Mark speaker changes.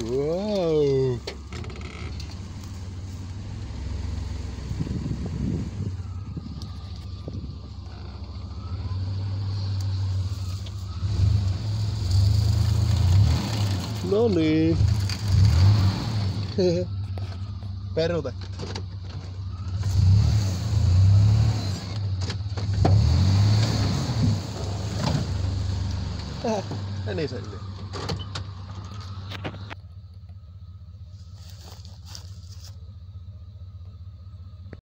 Speaker 1: Whoa. Nonni. Peruta. Ah, niin se yli.